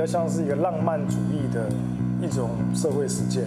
比较像是一个浪漫主义的一种社会实践。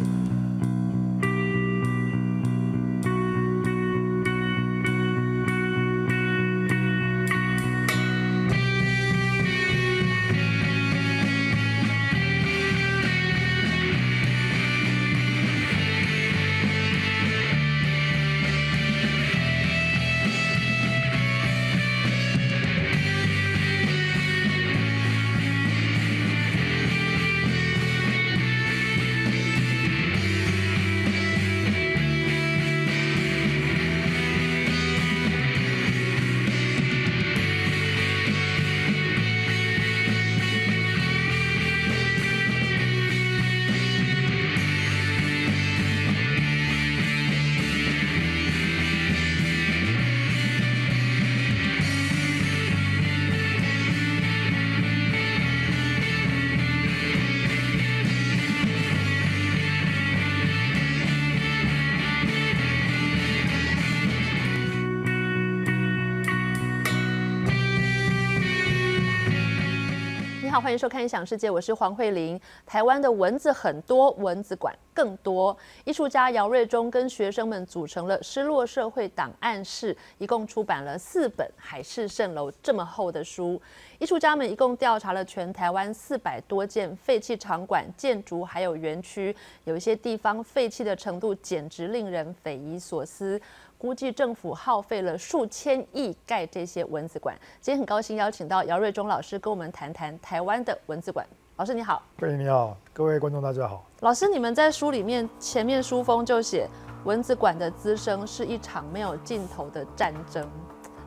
欢迎收看《影响世界》，我是黄慧玲。台湾的蚊子很多，蚊子馆更多。艺术家姚瑞忠跟学生们组成了失落社会档案室，一共出版了四本《海市蜃楼》这么厚的书。艺术家们一共调查了全台湾四百多件废弃场馆、建筑还有园区，有一些地方废弃的程度简直令人匪夷所思。估计政府耗费了数千亿盖这些蚊子馆。今天很高兴邀请到姚瑞忠老师跟我们谈谈台湾的蚊子馆。老师你好，各位你好，各位观众大家好。老师，你们在书里面前面书封就写蚊子馆的滋生是一场没有尽头的战争。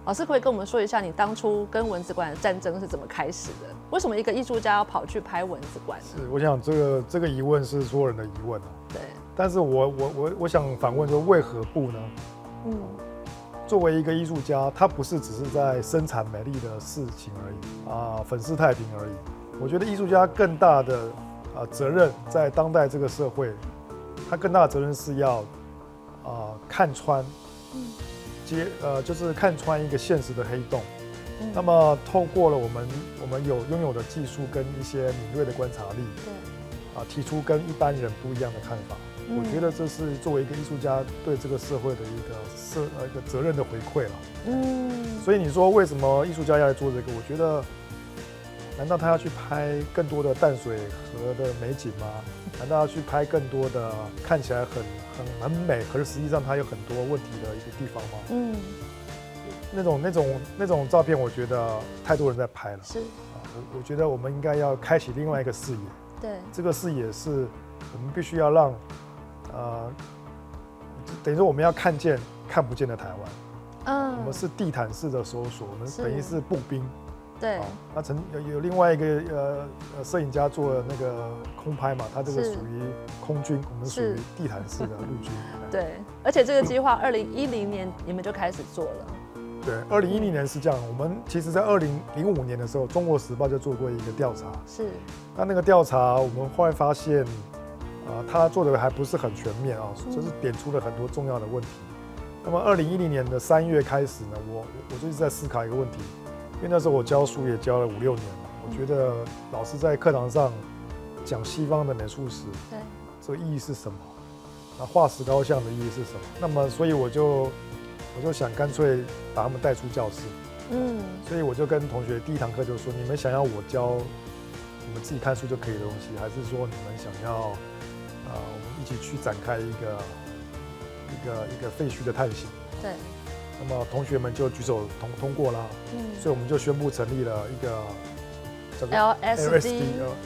老师可不可以跟我们说一下，你当初跟蚊子馆的战争是怎么开始的？为什么一个艺术家要跑去拍蚊子馆？是，我想这个这个疑问是所有人的疑问啊。对。但是我我我我想反问说，为何不呢？嗯，作为一个艺术家，他不是只是在生产美丽的事情而已啊，粉饰太平而已。我觉得艺术家更大的啊责任，在当代这个社会，他更大的责任是要啊看穿，接呃就是看穿一个现实的黑洞。那么透过了我们我们有拥有的技术跟一些敏锐的观察力，对，啊提出跟一般人不一样的看法。我觉得这是作为一个艺术家对这个社会的一个社呃一个责任的回馈了。嗯，所以你说为什么艺术家要来做这个？我觉得，难道他要去拍更多的淡水河的美景吗？难道要去拍更多的看起来很很很美，可是实际上它有很多问题的一个地方吗？嗯，那种那种那种照片，我觉得太多人在拍了。是啊，我我觉得我们应该要开启另外一个视野。对，这个视野是我们必须要让。呃，等于说我们要看见看不见的台湾，嗯，我们是地毯式的搜索，我们等于是步兵，对。那曾有有另外一个呃呃摄影家做那个空拍嘛，他这个属于空军，我们属于地毯式的陆军。对，而且这个计划二零一零年你们就开始做了。对，二零一零年是这样，我们其实在二零零五年的时候，《中国时报》就做过一个调查，是。那那个调查，我们后来发现。啊，他做的还不是很全面啊，就是点出了很多重要的问题。那么，二零一零年的三月开始呢，我我就一直在思考一个问题，因为那时候我教书也教了五六年了，我觉得老师在课堂上讲西方的美术史，对，这个意义是什么？那画石膏像的意义是什么？那么，所以我就我就想干脆把他们带出教室，嗯，所以我就跟同学第一堂课就说：你们想要我教你们自己看书就可以的东西，还是说你们想要？啊，我们一起去展开一个一个一个废墟的探险。对。那么同学们就举手通通过啦。嗯。所以我们就宣布成立了一个叫做 LSD，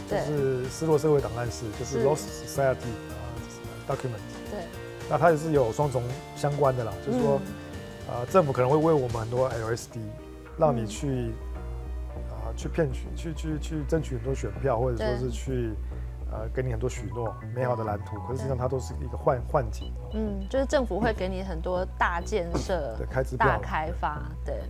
就是失落社会档案室，就是 Lost Society 啊 Document。对。那它也是有双重相关的啦，就是说，啊，政府可能会为我们很多 LSD，让你去啊去骗取、去去去争取很多选票，或者说是去。呃，给你很多许诺、美好的蓝图，可是实际上它都是一个幻幻景。嗯，就是政府会给你很多大建设、对开支大开发，对。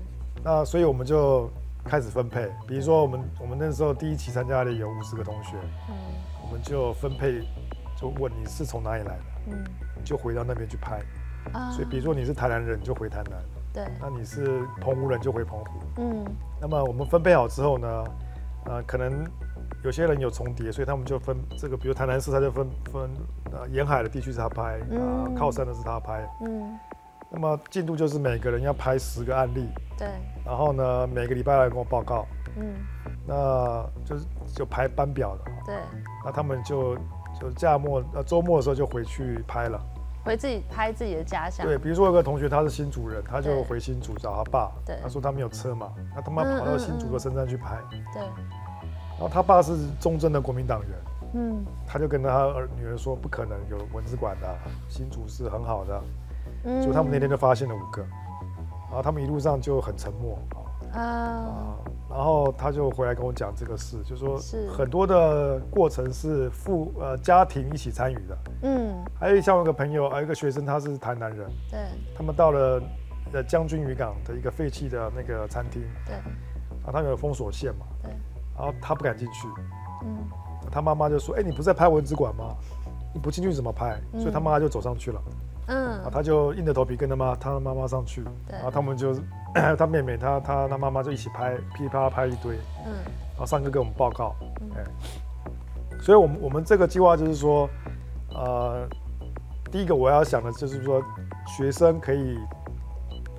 那所以我们就开始分配，比如说我们我们那时候第一期参加的有五十个同学，嗯，我们就分配，就问你是从哪里来的，嗯，你就回到那边去拍。啊。所以比如说你是台南人，你就回台南。对。那你是澎湖人，就回澎湖。嗯。那么我们分配好之后呢，呃，可能。有些人有重叠，所以他们就分这个，比如台南市，他就分分呃沿海的地区是他拍，啊靠山的是他拍。嗯。那么进度就是每个人要拍十个案例。对。然后呢，每个礼拜来跟我报告。嗯。那就是就排班表的。对。那他们就就假末呃周末的时候就回去拍了。回自己拍自己的家乡。对，比如说有个同学他是新主人，他就回新竹找他爸。对。他说他没有车嘛，那他妈跑到新竹的深山去拍。对。然后他爸是忠贞的国民党员，嗯，他就跟他儿女儿说，不可能有文字馆的，新竹是很好的，嗯，就他们那天就发现了五个，然后他们一路上就很沉默啊，啊，然后他就回来跟我讲这个事，就说很多的过程是父呃家庭一起参与的，嗯，还有像我一个朋友，还有一个学生，他是台南人，对，他们到了呃将军渔港的一个废弃的那个餐厅，对，啊，他有封锁线嘛，对。然后他不敢进去，嗯，他妈妈就说：“哎，你不是在拍文字馆吗？你不进去怎么拍？”所以他妈妈就走上去了，嗯，啊，他就硬着头皮跟他妈他妈妈上去，然后他们就 他妹妹他他他妈妈就一起拍，噼里啪啦拍一堆，嗯，然后上课给我们报告，哎，所以我们我们这个计划就是说，呃，第一个我要想的就是说，学生可以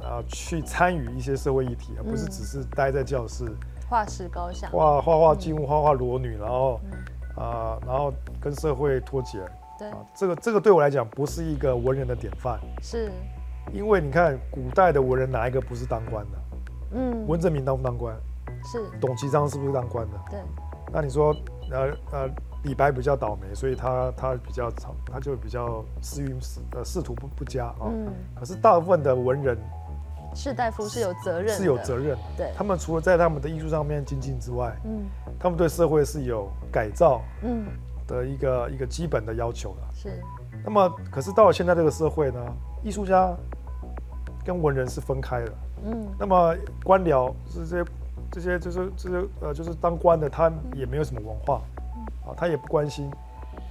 啊去参与一些社会议题，而不是只是待在教室。画石膏像，画画画静物，画画裸女，然后啊，然后跟社会脱节。对，这个这个对我来讲不是一个文人的典范。是，因为你看古代的文人哪一个不是当官的？嗯，文征明当不当官？是。董其昌是不是当官的？对。那你说，呃呃，李白比较倒霉，所以他他比较他就比较仕运呃仕途不不佳啊。嗯。可是大部分的文人。士大夫是有责任，是有责任。对，他们除了在他们的艺术上面精进之外，嗯，他们对社会是有改造，嗯，的一个一个基本的要求的。是。那么，可是到了现在这个社会呢，艺术家跟文人是分开的。嗯。那么官僚是这些这些就是这些呃就是当官的，他也没有什么文化，啊，他也不关心。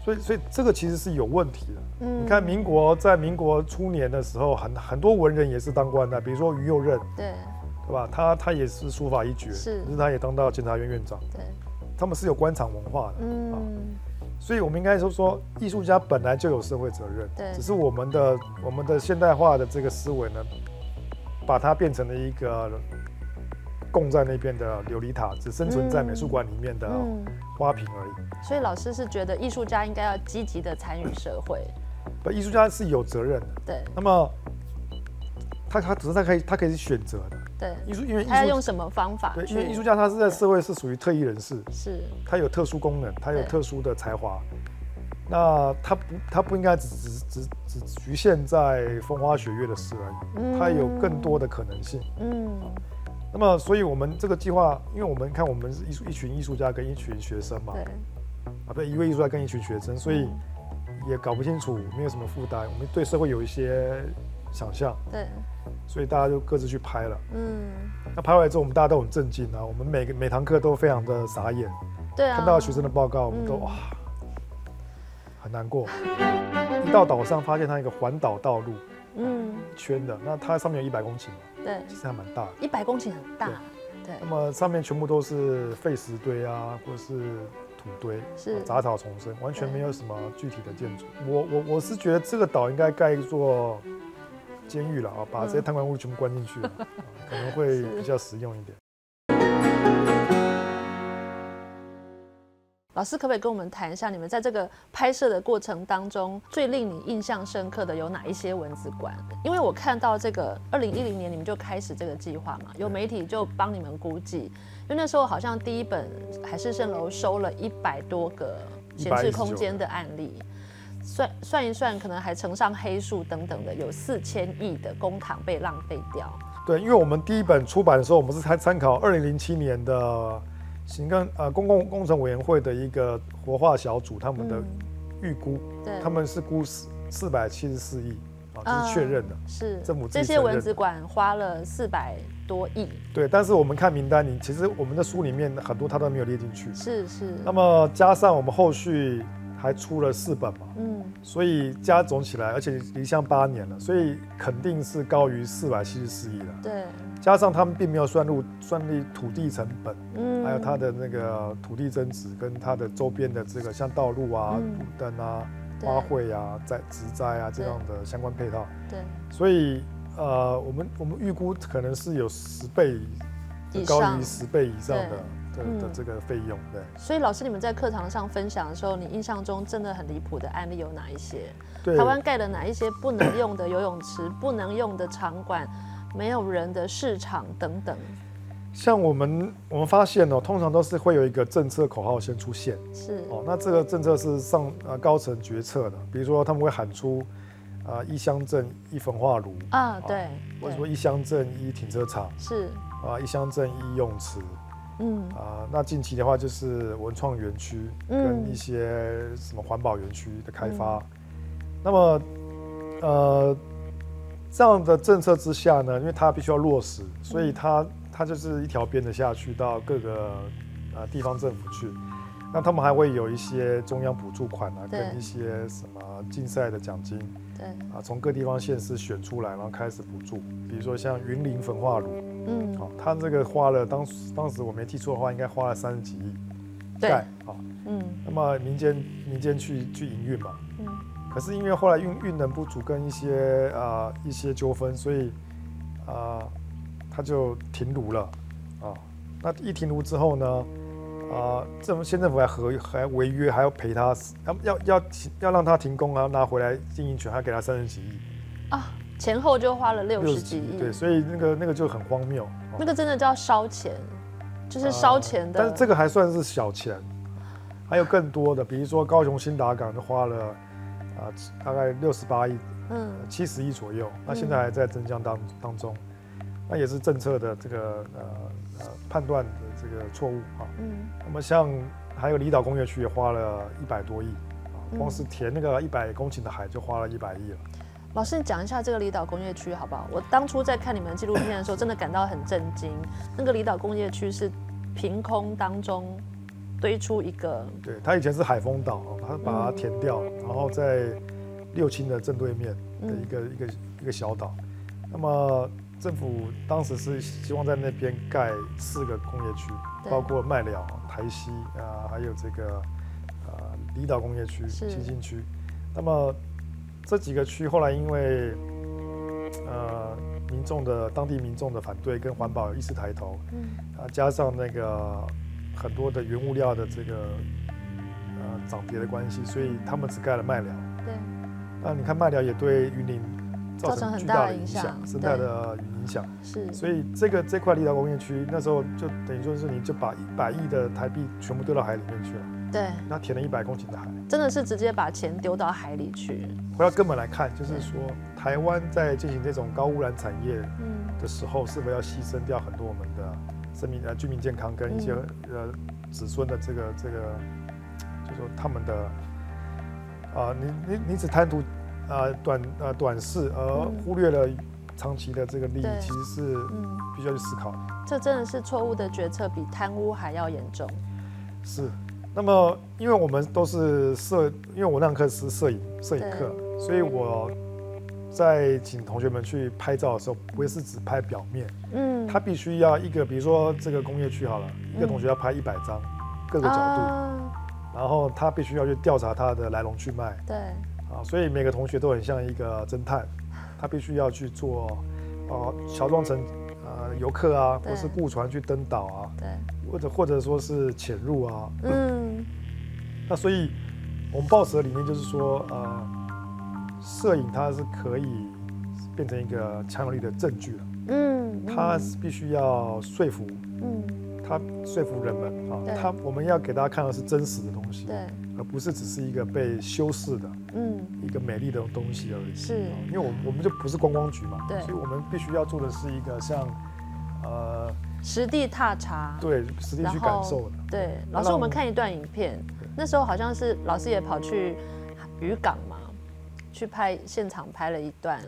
所以，所以这个其实是有问题的。嗯，你看民国在民国初年的时候，很很多文人也是当官的，比如说于右任，对，对吧？他他也是书法一绝，是，可是他也当到检察院院长，对，他们是有官场文化的，嗯，所以我们应该说说，艺术家本来就有社会责任，对，只是我们的我们的现代化的这个思维呢，把它变成了一个。供在那边的琉璃塔，只生存在美术馆里面的花瓶而已。所以老师是觉得艺术家应该要积极的参与社会。不，艺术家是有责任的。对。那么，他他只是他可以他可以选择的。对。艺术因为他要用什么方法？对，因为艺术家他是在社会是属于特异人士。是。他有特殊功能，他有特殊的才华。那他不他不应该只只只只局限在风花雪月的事而已。他有更多的可能性。嗯。那么，所以我们这个计划，因为我们看我们是艺术一群艺术家跟一群学生嘛，对，啊，不，一位艺术家跟一群学生，所以也搞不清楚，没有什么负担，我们对社会有一些想象，对，所以大家就各自去拍了，嗯，那拍完之后，我们大家都很震惊啊，我们每个每堂课都非常的傻眼，对啊，看到学生的报告，我们都哇，很难过，一到岛上发现它一个环岛道路，嗯，圈的，那它上面有一百公顷。对，其实还蛮大的，一百公顷很大。对，那么上面全部都是废石堆啊，或者是土堆，是。杂草丛生，完全没有什么具体的建筑。我我我是觉得这个岛应该盖一座监狱了啊，把这些贪官污吏全部关进去，可能会 比较实用一点。老师可不可以跟我们谈一下，你们在这个拍摄的过程当中，最令你印象深刻的有哪一些文字馆？因为我看到这个二零一零年你们就开始这个计划嘛，有媒体就帮你们估计，因为那时候好像第一本海市蜃楼收了一百多个闲置空间的案例，算算一算，可能还乘上黑数等等的，有四千亿的公帑被浪费掉。对，因为我们第一本出版的时候，我们是参参考二零零七年的。行政呃公共工程委员会的一个活化小组，他们的预估，他们是估四四百七十四亿啊，这是确认的，是政府这些文字馆花了四百多亿。对，但是我们看名单，你其实我们的书里面很多他都没有列进去。是是。那么加上我们后续还出了四本嘛，嗯，所以加总起来，而且离乡八年了，所以肯定是高于四百七十四亿了。对，加上他们并没有算入算入土地成本，嗯，还有它的那个土地增值跟它的周边的这个像道路啊、路灯啊、花卉啊、在植栽啊这样的相关配套。对，所以呃，我们我们预估可能是有十倍，高于十倍以上的。的这个费用，对。所以老师，你们在课堂上分享的时候，你印象中真的很离谱的案例有哪一些？台湾盖了哪一些不能用的游泳池、不能用的场馆、没有人的市场等等。像我们我们发现哦，通常都是会有一个政策口号先出现，是哦。那这个政策是上呃高层决策的，比如说他们会喊出啊一乡镇一焚化炉啊，对，或者说一乡镇一停车场是啊一乡镇一泳池。嗯啊，那近期的话就是文创园区跟一些什么环保园区的开发。那么，呃，这样的政策之下呢，因为它必须要落实，所以它它就是一条边的下去到各个呃地方政府去。那他们还会有一些中央补助款啊，跟一些什么竞赛的奖金。对啊，从各地方县市选出来，然后开始补助。比如说像云林焚化炉。嗯，好，他这个花了当时当时我没记错的话，应该花了三十几亿盖，好，嗯，那么民间民间去去营运嘛，嗯，可是因为后来运运能不足跟一些啊一些纠纷，所以啊他就停炉了，啊，那一停炉之后呢，啊政县政府还合还违约，还要赔他，要要要要让他停工啊，拿回来经营权，还给他三十几亿啊。前后就花了六十几亿，对，所以那个那个就很荒谬。那个真的叫烧钱，就是烧钱的。但是这个还算是小钱，还有更多的，比如说高雄新达港就花了啊大概六十八亿，嗯，七十亿左右，那现在还在增加当当中，那也是政策的这个呃呃判断的这个错误啊。嗯，那么像还有离岛工业区也花了一百多亿，啊，光是填那个一百公顷的海就花了一百亿了。老师，你讲一下这个离岛工业区好不好？我当初在看你们纪录片的时候，真的感到很震惊。那个离岛工业区是凭空当中堆出一个，对，它以前是海丰岛，它把它填掉，然后在六轻的正对面的一个一个一个小岛。那么政府当时是希望在那边盖四个工业区，包括麦寮、台西啊，还有这个呃离岛工业区、新兴区。那么这几个区后来因为呃民众的当地民众的反对跟环保意识抬头，嗯，啊加上那个很多的原物料的这个呃涨跌的关系，所以他们只盖了麦寮。对。那你看麦寮也对云林造成巨大的影响，生态的影响。是。所以这个这块离岛工业区那时候就等于说是你就把一百亿的台币全部丢到海里面去了。对。那填了一百公顷的海。真的是直接把钱丢到海里去。回到根本来看，就是说，台湾在进行这种高污染产业的时候，是否要牺牲掉很多我们的生命、呃居民健康跟一些呃子孙的这个这个，就说他们的啊，你你你只贪图啊短呃短视，而忽略了长期的这个利益，其实是必须要去思考。这真的是错误的决策，比贪污还要严重。是。那么，因为我们都是摄，因为我那堂课是摄影摄影课，所以我在请同学们去拍照的时候，不会是只拍表面，嗯，他必须要一个，比如说这个工业区好了，一个同学要拍一百张，各个角度，然后他必须要去调查它的来龙去脉，对，啊，所以每个同学都很像一个侦探，他必须要去做，呃，乔装成呃游客啊，或是雇船去登岛啊，对。或者或者说是潜入啊，嗯，那所以我们报时的理念就是说，呃，摄影它是可以变成一个强有力的证据了，嗯，它是必须要说服，嗯，它说服人们啊，他我们要给大家看到是真实的东西，对，而不是只是一个被修饰的，嗯，一个美丽的东西而已，是，因为我我们就不是观光局嘛，对，所以我们必须要做的是一个像，呃。实地踏查，对，实地去感受的。对，老师，我们看一段影片，那时候好像是老师也跑去渔港嘛，去拍现场拍了一段。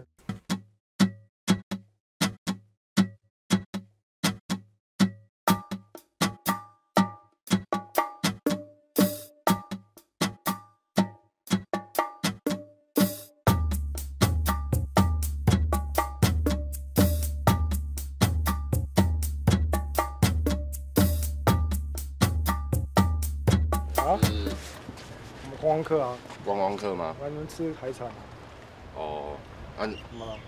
光客啊，观光客吗？来你们吃海产。哦，啊，怎么了？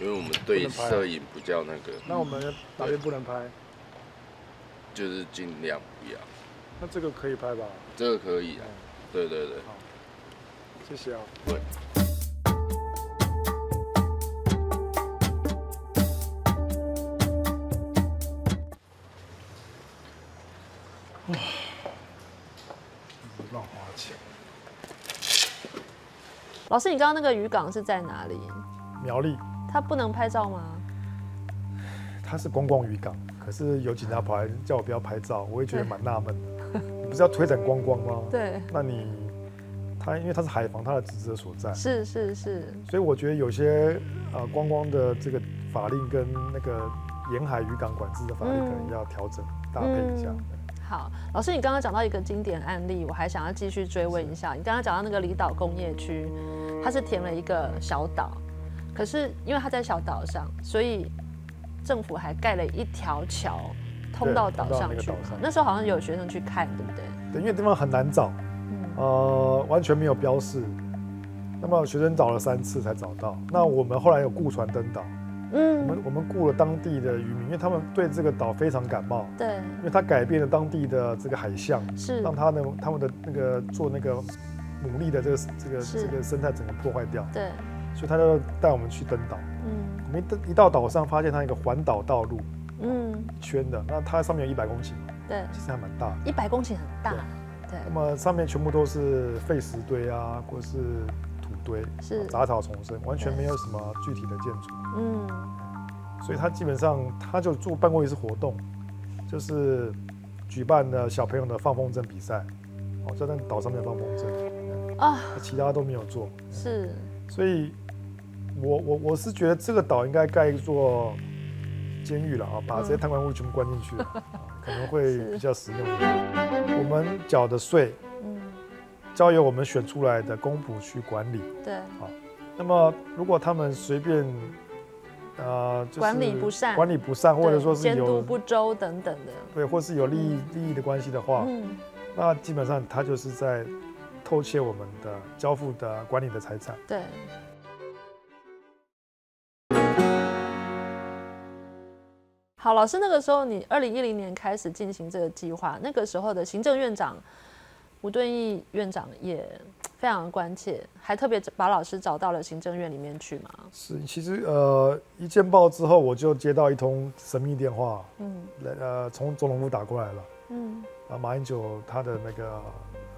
因为我们对摄影不叫那个，那我们哪边不能拍？就是尽量不要。那这个可以拍吧？这个可以啊。对对对。好，谢谢啊。对。老师，你刚刚那个渔港是在哪里？苗栗。它不能拍照吗？它是观光渔港，可是有警察跑来叫我不要拍照，我也觉得蛮纳闷的。你不是要推展观光吗？对。那你他因为他是海防，他的职责所在。是是是。所以我觉得有些呃观光的这个法令跟那个沿海渔港管制的法令可能要调整搭配一下。好，老师，你刚刚讲到一个经典案例，我还想要继续追问一下。你刚刚讲到那个离岛工业区，它是填了一个小岛，可是因为它在小岛上，所以政府还盖了一条桥通到岛上去。那时候好像有学生去看，对不对？对，因为地方很难找，呃，完全没有标示。那么学生找了三次才找到。那我们后来有雇船登岛。嗯，我们我们雇了当地的渔民，因为他们对这个岛非常感冒。对，因为他改变了当地的这个海象，是让他呢他们的那个做那个牡蛎的这个这个这个生态整个破坏掉。对，所以他就带我们去登岛。嗯，我们登一到岛上，发现它一个环岛道路，嗯，圈的，那它上面有一百公顷，对，其实还蛮大。一百公顷很大，对。那么上面全部都是废石堆啊，或是。堆是杂草丛生，完全没有什么具体的建筑。嗯，所以他基本上他就做办过一次活动，就是举办了小朋友的放风筝比赛，哦，在那岛上面放风筝啊，其他都没有做。是，所以我我我是觉得这个岛应该盖一座监狱了啊，把这些贪官污吏全部关进去，可能会比较实用一点。我们缴的税。嗯交由我们选出来的公仆去管理。对，好。那么如果他们随便，呃，管理不善，管理不善，或者说是监督不周等等的，对，或是有利益利益的关系的话，嗯，那基本上他就是在偷窃我们的交付的管理的财产。对。好，老师，那个时候你二零一零年开始进行这个计划，那个时候的行政院长。吴敦义院长也非常关切，还特别把老师找到了行政院里面去嘛。是，其实呃，一见报之后，我就接到一通神秘电话，嗯，来呃，从总统府打过来了，嗯，啊，马英九他的那个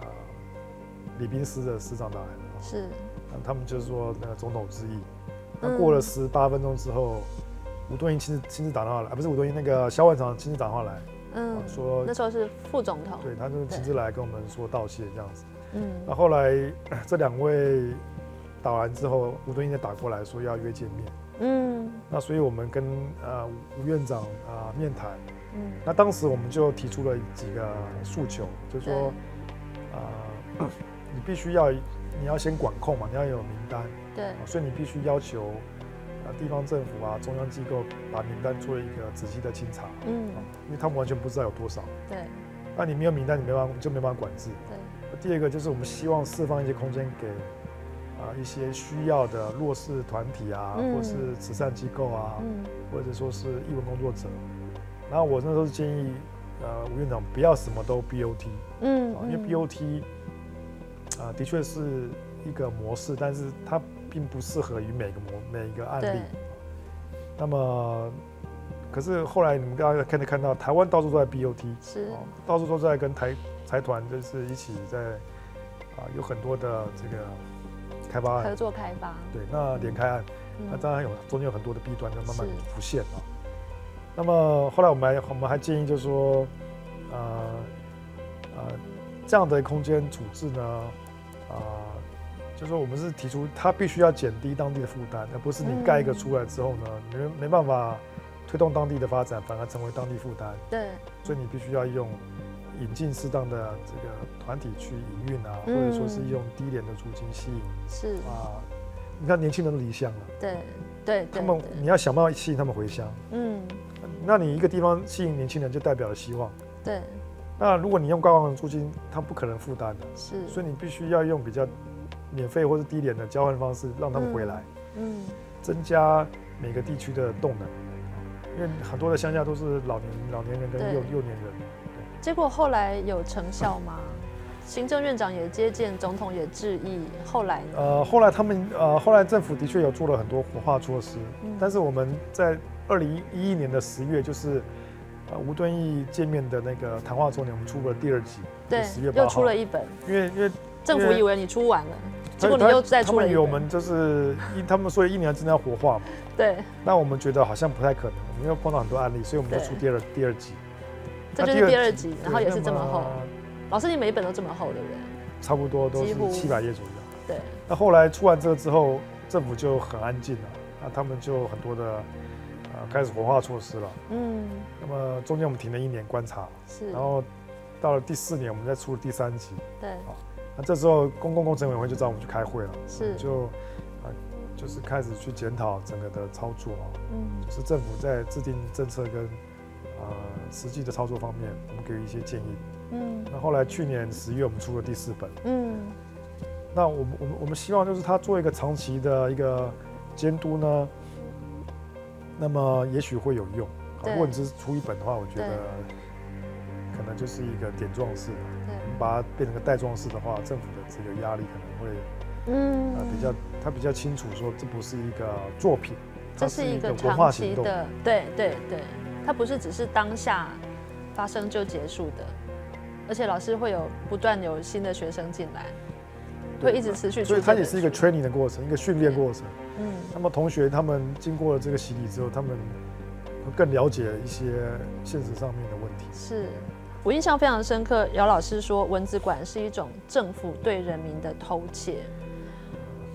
呃礼宾司的司长打来了，是，那他们就是说那个总统之意。那过了十八分钟之后，吴敦义亲自亲自打电话来，啊，不是吴敦义，那个萧万长亲自打电话来。嗯，说那时候是副总统，对，他就亲自来跟我们说道谢这样子。嗯，那后来这两位打完之后，吴敦义也打过来说要约见面。嗯，那所以我们跟呃吴院长啊面谈。嗯，那当时我们就提出了几个诉求，就说啊，你必须要你要先管控嘛，你要有名单。对，所以你必须要求。地方政府啊，中央机构把名单做一个仔细的清查，嗯，因为他们完全不知道有多少，对，那你没有名单，你没办法就没办法管制，对。第二个就是我们希望释放一些空间给啊一些需要的弱势团体啊，或是慈善机构啊，嗯，或者说是义文工作者。然后我那时候是建议呃吴院长不要什么都 BOT，嗯，因为 BOT 啊的确是一个模式，但是它。并不适合于每个模每一个案例。那么，可是后来你们大家看看到，台湾到处都在 BOT，是，到处都在跟台财团就是一起在啊，有很多的这个开发案合作开发。对，那连开案，那当然有中间有很多的弊端，在慢慢浮现啊。那么后来我们还我们还建议就是说，呃呃，这样的空间处置呢，啊。就是说我们是提出，它必须要减低当地的负担，而不是你盖一个出来之后呢，没没办法推动当地的发展，反而成为当地负担。对，所以你必须要用引进适当的这个团体去营运啊，或者说是用低廉的租金吸引。是啊，你看年轻人离乡了。对对，他们你要想办法吸引他们回乡。嗯，那你一个地方吸引年轻人，就代表了希望。对，那如果你用高昂的租金，他不可能负担的，是，所以你必须要用比较免费或是低廉的交换方式，让他们回来，嗯，增加每个地区的动能，因为很多的乡下都是老年老年人跟幼幼年人。结果后来有成效吗？行政院长也接见，总统也致意。后来呢？呃，后来他们呃，后来政府的确有做了很多活化措施，但是我们在二零一一年的十月，就是呃吴敦义见面的那个谈话中年，我们出了第二集，对，十月八号又出了一本，因为因为政府以为你出完了，结果你又再出了一本。他们以为我们就是一，他们说一年之内要活化嘛，对。那我们觉得好像不太可能，我们又碰到很多案例，所以我们就出第二第二集。这就是第二集，然后也是这么厚。老师，你每一本都这么厚，对不对？差不多都是七百页左右。对。那后来出完这个之后，政府就很安静了，那他们就很多的呃开始活化措施了。嗯。那么中间我们停了一年观察，是。然后到了第四年，我们再出了第三集。对。啊，那这时候公共工程委员会就找我们去开会了，是。就啊，就是开始去检讨整个的操作啊。嗯。就是政府在制定政策跟啊实际的操作方面，我们给予一些建议。嗯，那后来去年十月我们出了第四本，嗯，那我们我们我们希望就是他做一个长期的一个监督呢，那么也许会有用。如果你只是出一本的话，我觉得可能就是一个点状式，对，把它变成个带状式的话，政府的这个压力可能会，嗯，比较他比较清楚说这不是一个作品，这是一个长期的，对对对，它不是只是当下发生就结束的。而且老师会有不断有新的学生进来，会一直持续，所以它也是一个 training 的过程，一个训练过程。嗯，那么同学他们经过了这个洗礼之后，他们会更了解一些现实上面的问题。是我印象非常深刻，姚老师说文字馆是一种政府对人民的偷窃。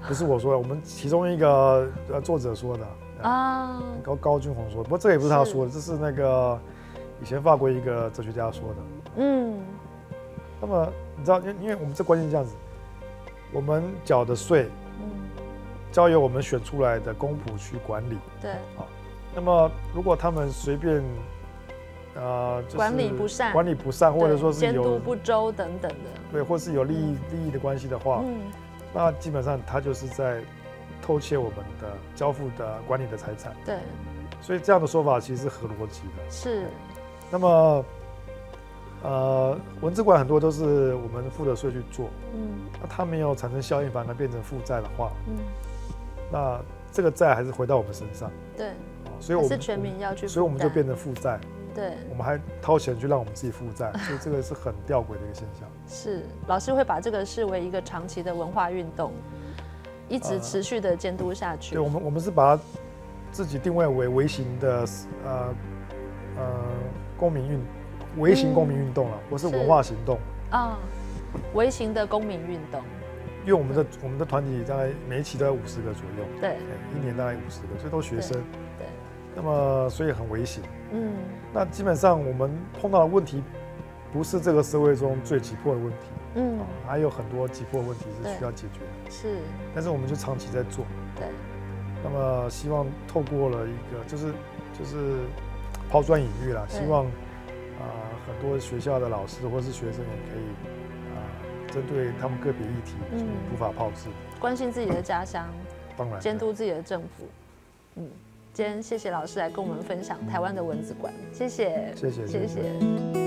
不是我说的，我们其中一个呃作者说的啊，高高君宏说，不过这也不是他说的，这是那个以前法国一个哲学家说的。嗯。那么你知道，因因为我们这关键这样子，我们缴的税，嗯，交由我们选出来的公仆去管理，对，好。那么如果他们随便，呃，管理不善，管理不善，或者说是监督不周等等的，对，或是有利益利益的关系的话，嗯，那基本上他就是在偷窃我们的交付的管理的财产，对。所以这样的说法其实是合逻辑的，是。那么。呃，文字馆很多都是我们付的税去做，嗯，那它没有产生效应，反而变成负债的话，嗯，那这个债还是回到我们身上，对，所以我们是全民要去，所以我们就变成负债，对，我们还掏钱去让我们自己负债，所以这个是很吊诡的一个现象。是，老师会把这个视为一个长期的文化运动，一直持续的监督下去。对，我们我们是把自己定位为微型的呃呃公民运。微型公民运动了，或是文化行动啊，微型的公民运动。因为我们的我们的团体大概每一期都有五十个左右，对，一年大概五十个，所以都学生，对。那么所以很危险，嗯。那基本上我们碰到的问题，不是这个社会中最急迫的问题，嗯，还有很多急迫的问题是需要解决的，是。但是我们就长期在做，对。那么希望透过了一个就是就是抛砖引玉啦，希望。啊，很多学校的老师或是学生也可以啊，针对他们个别议题，嗯，普法炮制，关心自己的家乡，当然监督自己的政府。嗯，今天谢谢老师来跟我们分享台湾的文字馆，谢谢，谢谢，谢谢。